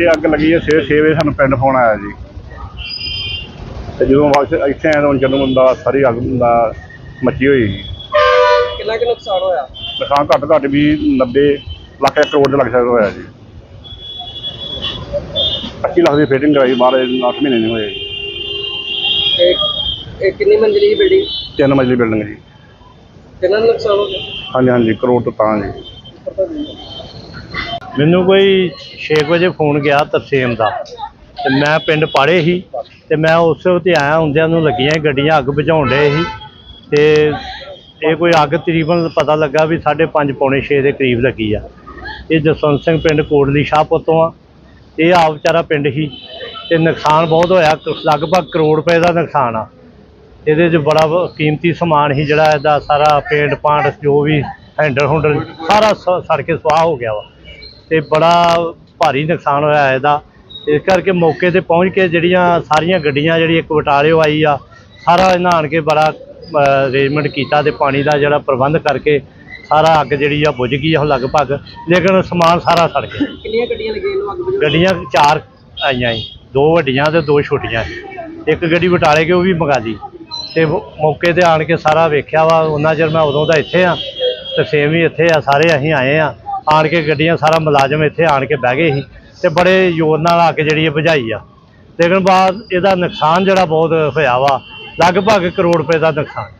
ਇਹ ਅੱਗ ਲੱਗੀ ਹੈ ਸਵੇਰੇ 6 ਵਜੇ ਸਾਨੂੰ ਪਿੰਡ ਫੋਨ ਆਇਆ ਜੀ। ਤੇ ਜਦੋਂ ਵਾਪਸ ਇੱਥੇ ਆਏ ਤਾਂ ਜਦੋਂ ਬੰਦਾ ਸਾਰੀ ਅੱਗ ਦਾ ਮੱਚੀ ਹੋਈ ਕਿੰਨਾ ਕੁ ਨੁਕਸਾਨ ਹੋਇਆ? ਨੁਕਸਾਨ ਘੱਟ ਘੱਟ ਵੀ 90 ਲੱਖ ਕਰੋੜ ਦੇ ਲੱਗ ਸਕਦਾ ਹੋਇਆ ਜੀ। 25 ਲੱਖ ਦੀ ਫਿਟਿੰਗ ਕਰਾਈ ਬਾਹਰ 8 ਮਹੀਨੇ ਨਹੀਂ ਹੋਏ ਜੀ। ਇਹ ਕਿੰਨੀ ਮੰਜ਼ਿਲੀ ਦੀ ਬਿਲਡਿੰਗ ਤਿੰਨ ਮੰਜ਼ਲੀ ਬਿਲਡਿੰਗ ਜੀ। ਕਿੰਨਾ ਨੁਕਸਾਨ ਹੋ ਗਿਆ? ਹਾਂਜੀ ਹਾਂਜੀ ਕਰੋੜ ਤੋਂ ਤਾਂ ਜੀ। ਮੈਨੂੰ ਕੋਈ 6 ਵਜੇ ਫੋਨ ਗਿਆ ਤਰਸੇਮ ਦਾ। ਤੇ ਮੈਂ ਪਿੰਡ ਪਾੜੇ ਸੀ ਤੇ ਮੈਂ ਉਸ ਤੇ ਆਇਆ, ਹੁੰਦਿਆਂ ਨੂੰ ਲੱਗੀਆਂ ਸੀ ਗੱਡੀਆਂ, ਅੱਗ ਬੁਝਾਉਣ ਡਏ ਸੀ। ਤੇ ਇਹ ਕੋਈ ਅੱਗ ਤਕਰੀਬਨ ਪਤਾ ਲੱਗਾ ਵੀ 5:30 ਪੌਣੇ 6 ਦੇ ਕਰੀਬ ਲੱਗੀ ਆ। ਇਹ ਜਸਵੰਤ ਸਿੰਘ ਪਿੰਡ ਕੋਟਲੀ ਸ਼ਾਹਪੁਰ ਤੋਂ ਆ। ਇਹ ਆਪ ਵਿਚਾਰਾ ਪਿੰਡ ਹੀ ਤੇ ਨੁਕਸਾਨ ਬਹੁਤ ਹੋਇਆ। ਲਗਭਗ ਕਰੋੜ ਰੁਪਏ ਦਾ ਨੁਕਸਾਨ ਆ। ਇਹਦੇ 'ਚ ਬੜਾ ਕੀਮਤੀ ਸਮਾਨ ਸੀ ਜਿਹੜਾ ਇਹਦਾ ਸਾਰਾ ਪੇਂਟ ਪਾਂਟ ਜੋ ਵੀ ਹੈਂਡਲ ਹੁੰਡਲ ਸਾਰਾ ਸ- ਸੜ ਕੇ ਸੁਆਹ ਹੋ ਗਿਆ ਵਾ। ਤੇ ਬੜਾ ਭਾਰੀ ਨੁਕਸਾਨ ਹੋਇਆ ਇਹਦਾ। ਇਸ ਕਰਕੇ ਮੌਕੇ ਤੇ ਪਹੁੰਚ ਕੇ ਜਿਹੜੀਆਂ ਸਾਰੀਆਂ ਗੱਡੀਆਂ ਜਿਹੜੀ ਇੱਕ ਬਟਾਲਿਓ ਆਈ ਆ ਸਾਰਾ ਇਹਨਾਂ ਆਣ ਕੇ ਬੜਾ ਅਰੇਂਜਮੈਂਟ ਕੀਤਾ ਤੇ ਪਾਣੀ ਦਾ ਜਿਹੜਾ ਪ੍ਰਬੰਧ ਕਰਕੇ ਸਾਰਾ ਅੱਗ ਜਿਹੜੀ ਆ ਬੁਝ ਗਈ ਆ ਲਗਭਗ। ਲੇਕਿਨ ਸਮਾਨ ਸਾਰਾ ਸੜ ਗਿਆ। ਕਿੰਨੀਆਂ ਗੱਡੀਆਂ ਲੱਗੀਆਂ ਇਹਨੂੰ ਅੱਗ ਬੁਝਾਉਣ ਗੱਡੀਆਂ ਚਾਰ ਆਈਆਂ ਸੀ ਦੋ ਵੱਡੀਆਂ ਤੇ ਦੋ ਛੋਟੀਆਂ। ਇੱਕ ਗੱਡੀ ਬਟਾਲੇ ਕੇ ਉਹ ਵੀ ਮੰਗਾ ਲਈ। ਤੇ ਉਹ ਮੌਕੇ ਤੇ ਆਣ ਕੇ ਸਾਰਾ ਵੇਖਿਆ ਵਾ। ਉਹਨਾਂ ਚਿਰ ਮੈਂ ਉਦੋਂ ਦਾ ਇੱਥੇ ਆ ਤੇ ਸੇਮ ਹੀ ਇੱਥੇ ਆ ਸਾਰੇ ਅਸੀਂ ਆਏ ਆ। ਆਣ ਕੇ ਗੱਡੀਆਂ ਸਾਰਾ ਮੁਲਾਜ਼ਮ ਇੱਥੇ ਆਣ ਕੇ ਬਹਿ ਗਏ ਸੀ ਤੇ ਬੜੇ ਜ਼ੋਰ ਨਾਲ ਆ ਕੇ ਜਿਹੜੀ ਇਹ ਭਜਾਈ ਆ। ਲੇਕਿਨ ਬਾਅਦ ਇਹਦਾ ਨੁਕਸਾਨ ਜਿਹੜਾ ਬਹੁਤ ਹੋਇਆ ਵਾ, ਲਗਭਗ ਕਰੋੜ ਰੁਪਏ ਦਾ ਨੁਕਸਾਨ।